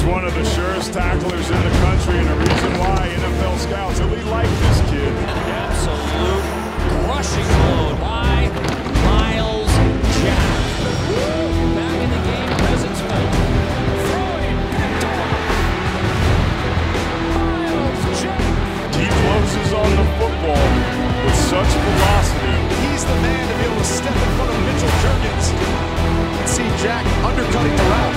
He's one of the surest tacklers in the country and a reason why NFL scouts really like this kid. Absolute crushing blow by Myles Jack. Back in the game, presence Throwing picked off. Jack. He closes on the football with such velocity. He's the man to be able to step in front of Mitchell Juergens. And see Jack undercutting the route.